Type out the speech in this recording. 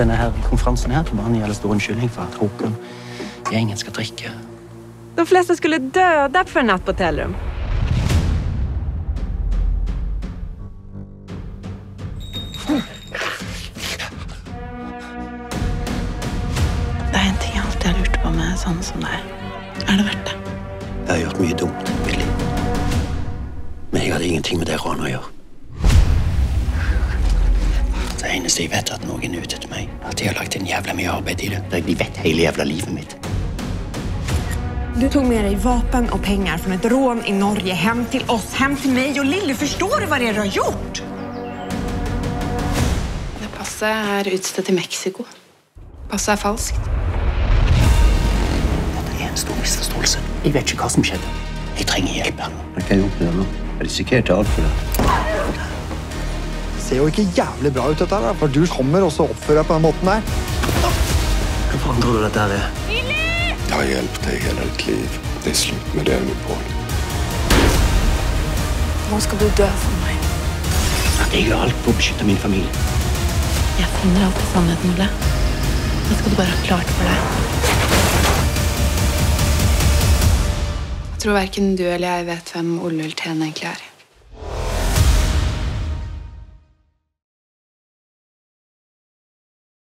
denne her konferansen her til bare en jævla stor unnskyldning for at Håkon gjengen skal drikke. De fleste skulle døde for en natt på hotellrom. Det er en ting jeg alltid har lurt på med sånne som deg. Er det verdt det? Jeg har gjort mye dumt, Billy. Men jeg hadde ingenting med det ranet å gjøre. Det eneste jeg vet, er at noen er ute etter meg. At de har lagt inn jævla mye arbeid i det. De vet hele jævla livet mitt. Du tog med deg vapen og pengar fra et rån i Norge hjem til oss, hjem til meg og Lille. Forstår du hva dere har gjort? Det passet er utstedt i Mexico. Passet er falskt. Dette er en stor misforståelse. Jeg vet ikke hva som skjedde. Jeg trenger hjelp jeg kan med det nå? Jeg risikerte alt for det. Ser jo ikke jævlig bra ut, dette her. For du kommer og så oppfører deg på den måten der. Hva faen tror du dette her er? Jeg har hjulpet deg hele ditt liv. Det er slutt med det nå, Pål. Nå skal du dø for meg. At jeg gjør alt for å beskytte min familie. Jeg finner alltid sannheten, Ole. Det skal du bare ha klart for deg. Jeg tror verken du eller jeg vet hvem Ole Hultén egentlig er.